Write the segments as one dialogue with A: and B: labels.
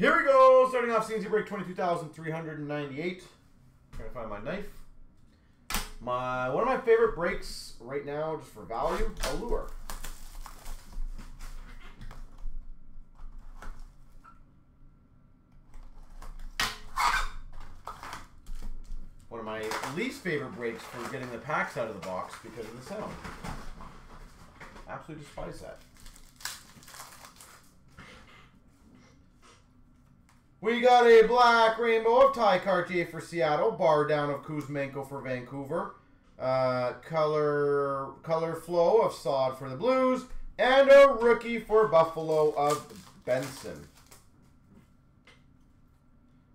A: Here we go. Starting off CNC break 22,398. Trying to find my knife. My One of my favorite breaks right now, just for value, Allure. One of my least favorite breaks for getting the packs out of the box because of the sound. Absolutely despise that. We got a black rainbow of Tye Kartye for Seattle, bar down of Kuzmenko for Vancouver, uh, color color flow of Saad for the Blues, and a rookie for Buffalo of Benson.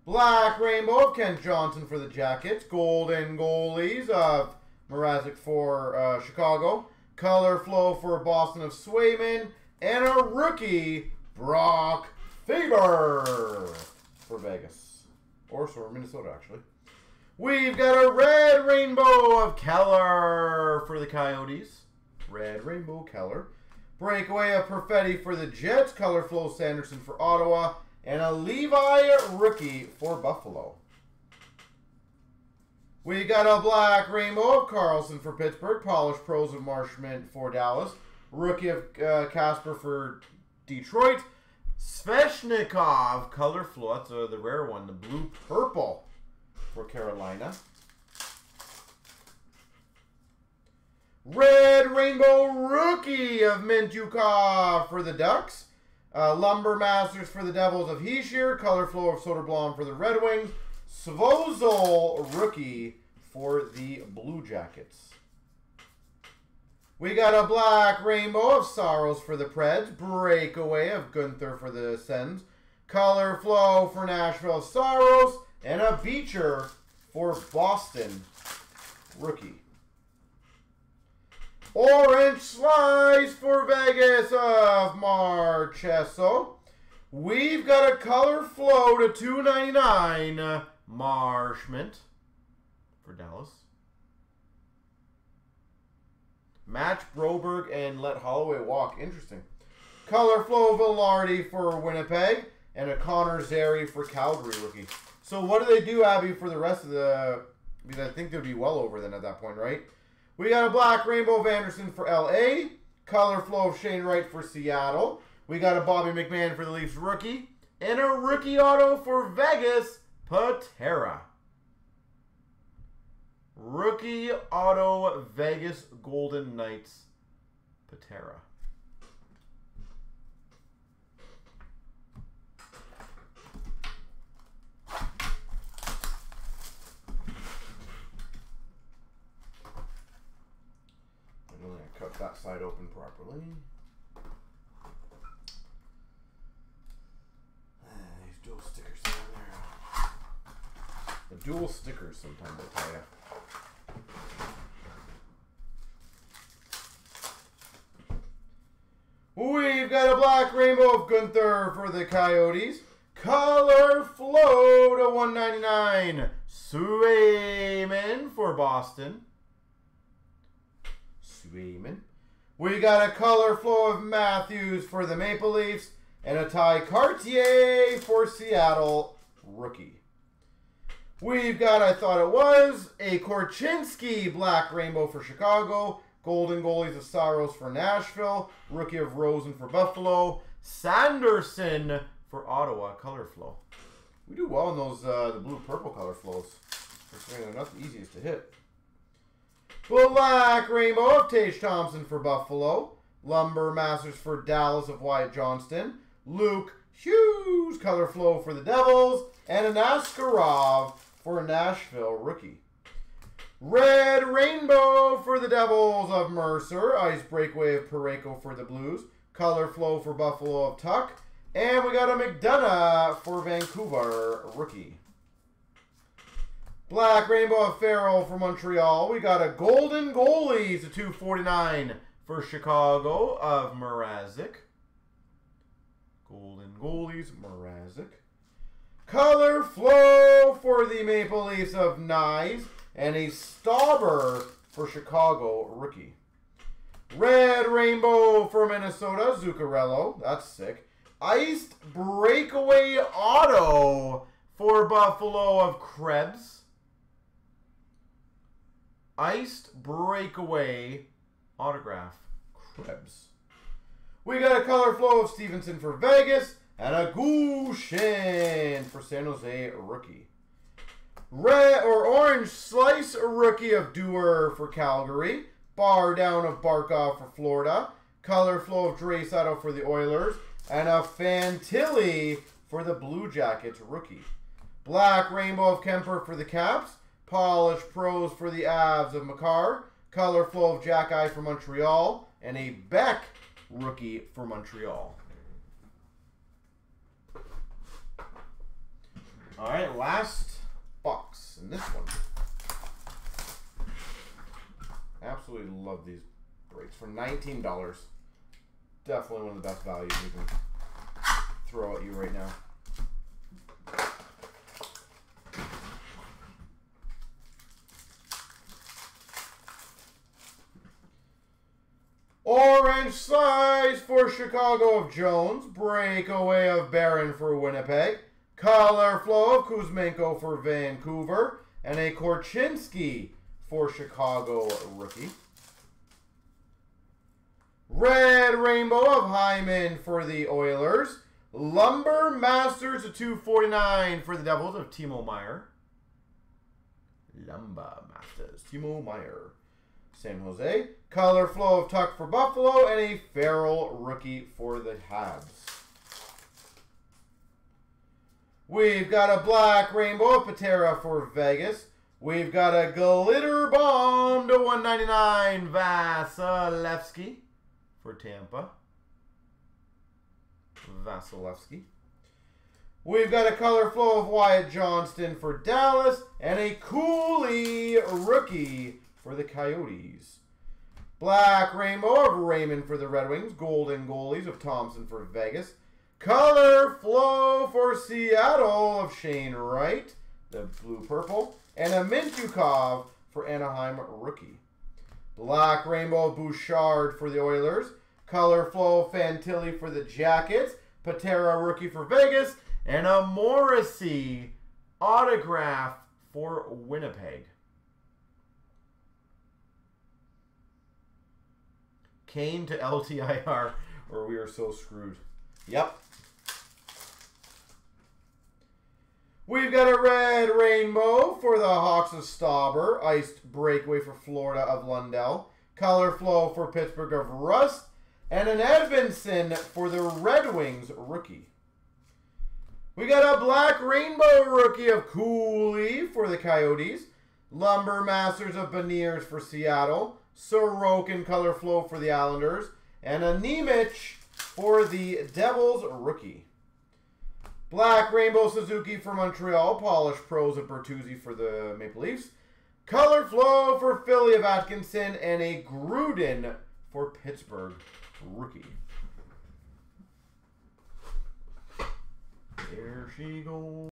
A: Black rainbow of Kent Johnson for the Jackets, golden goalies of Mrazek for uh, Chicago, color flow for Boston of Swayman, and a rookie Brock Faber for Vegas. Or for Minnesota, actually. We've got a red rainbow of Keller for the Coyotes. Red rainbow Keller. Breakaway of Perfetti for the Jets. Color Sanderson for Ottawa. And a Levi rookie for Buffalo. We got a black rainbow of Karlsson for Pittsburgh. Polished pros of Marchment for Dallas. Rookie of uh, Kasper for Detroit. Svechnikov, color flow, that's the rare one, the blue purple for Carolina. Red Rainbow Rookie of Mintyukov for the Ducks. Uh, Lumber Masters for the Devils of Hischier. Color flow of Soderblom for the Red Wings. Svozil Rookie for the Blue Jackets. We got a black rainbow of Saros for the Preds. Breakaway of Guenther for the Sens. Color flow for Nashville Saros. And a Beecher for Boston. Rookie. Orange Slice for Vegas of Marchessault. We've got a color flow to 299 Marchment for Dallas. Match Broberg and let Holloway walk. Interesting. Color flow Vilardi for Winnipeg. And a Connor Zary for Calgary rookie. So what do they do, Abby, for the rest of the... Because I think they'd be well over then at that point, right? We got a black Rainbow of Anderson for LA. Color flow of Shane Wright for Seattle. We got a Bobby McMann for the Leafs rookie. And a rookie auto for Vegas, Patera. Rookie auto Vegas Golden Knights Patera. Cut that side open properly. Ah, These dual stickers down there. The dual stickers sometimes, I tell you. We've got a black rainbow of Guenther for the Coyotes. Color flow to 199. Swayman for Boston. Swayman. We got a color flow of Matthews for the Maple Leafs. And a Tye Kartye for Seattle. Rookie. We've got, I thought it was, a Korchinski Black Rainbow for Chicago. Golden Goalies of Saros for Nashville. Rookie of Rosen for Buffalo. Sanderson for Ottawa. Color flow. We do well in those uh, the blue-purple color flows. They're not the easiest to hit. Black Rainbow of Tage Thompson for Buffalo. Lumber Masters for Dallas of Wyatt Johnston. Luke Hughes color flow for the Devils. And an Askarov for Nashville rookie. Red Rainbow for the Devils of Mercer. Ice Breakaway of Parayko for the Blues. Color Flow for Buffalo of Tuch. And we got a McDonough for Vancouver rookie. Black Rainbow of Farrell for Montreal. We got a Golden Goalies to 249 for Chicago of Mrazek. Golden Goalies, Mrazek. Color Flow for the Maple Leafs of Knies. And a Stauber for Chicago, rookie. Red Rainbow for Minnesota, Zuccarello. That's sick. iced breakaway auto for Buffalo of Krebs. Iced breakaway autograph Krebs. We got a color flow of Stephenson for Vegas and a Gushchin for San Jose rookie. Red or orange slice rookie of Dewar for Calgary. Bar down of Barkov for Florida. Color flow of Draisaitl for the Oilers. And a Fantilli for the Blue Jackets rookie. Black rainbow of Kuemper for the Caps. Polish pros for the Avs of Makar. Color flow of Jack Eye for Montreal. And a Beck rookie for Montreal. All right, last box in this one. Absolutely love these breaks for $19. Definitely one of the best values we can throw at you right now. Orange size for Chicago of Jones. Breakaway of Barron for Winnipeg. Color flow of Kuzmenko for Vancouver. And a Korchinski for Chicago rookie. Red Rainbow of Hyman for the Oilers. Lumber Masters of 249 for the Devils of Timo Meier. Lumber Masters, Timo Meier. San Jose. Color flow of Tuch for Buffalo. And a Farrell rookie for the Habs. We've got a black rainbow of Patera for Vegas. We've got a glitter bomb to 199 Vasilevskiy for Tampa. Vasilevskiy. We've got a color flow of Wyatt Johnston for Dallas and a Cooley rookie for the Coyotes. Black rainbow of Raymond for the Red Wings. Golden goalies of Thompson for Vegas. Color flow for Seattle of Shane Wright, the blue-purple, and a Mintyukov for Anaheim rookie. Black Rainbow Bouchard for the Oilers. Color flow Fantilli for the Jackets. Patera rookie for Vegas. And a Morrissey autograph for Winnipeg. Kane to LTIR, or we are so screwed. Yep. We've got a red rainbow for the Hawks of Stauber. Iced breakaway for Florida of Lundell. Color flow for Pittsburgh of Rust. And an Edvinsson for the Red Wings rookie. We got a black rainbow rookie of Cooley for the Coyotes. Lumber Masters of Beniers for Seattle. Sorokin color flow for the Islanders. And a Nemec for the Devils rookie. Black Rainbow Suzuki for Montreal. Polish Pros of Bertuzzi for the Maple Leafs. Color Flow for Philly of Atkinson. And a Gruden for Pittsburgh rookie. There she goes.